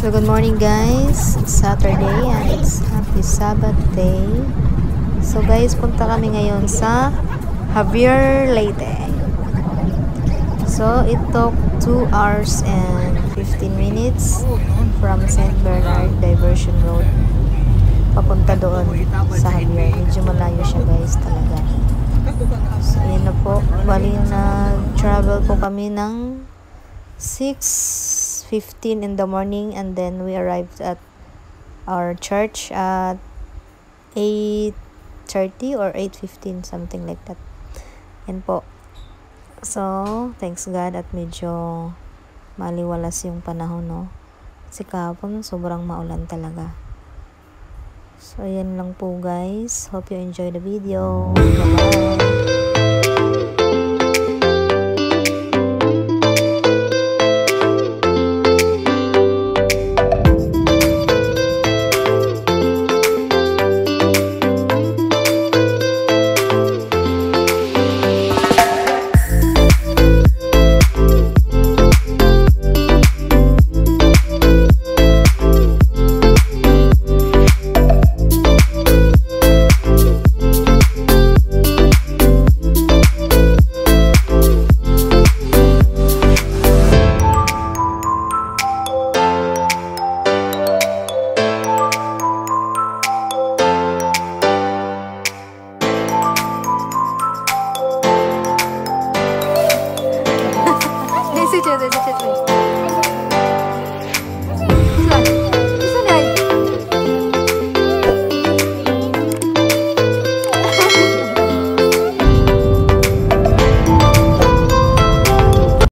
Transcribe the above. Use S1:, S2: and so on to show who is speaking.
S1: So good morning guys. It's Saturday and it's happy Sabbath day. So guys, punta kami ngayon sa Javier Leyte. So it took 2 hours and 15 minutes from St. Bernard Diversion Road papunta doon sa Javier. Medyo malayo siya guys talaga. So ayan na po. Bali na travel po kami ng 6.15 in the morning and then we arrived at our church at 8.30 or 8.15 something like that. Yan po. So thanks God at medyo maliwalas yung panahon no? Kasi kahapon sobrang maulan talaga. So yan lang po guys. Hope you enjoy the video. Bye bye Desde cheers.